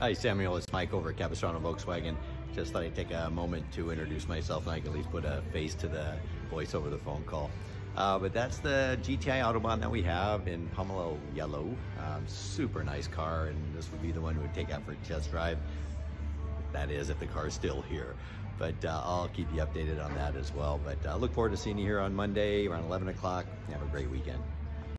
Hi, Samuel. It's Mike over at Capistrano Volkswagen. Just thought I'd take a moment to introduce myself and I can at least put a face to the voice over the phone call. Uh, but that's the GTI Autobahn that we have in Pomelo Yellow. Um, super nice car, and this would be the one we would take out for a test drive. That is, if the car is still here. But uh, I'll keep you updated on that as well. But uh, look forward to seeing you here on Monday around 11 o'clock. Have a great weekend.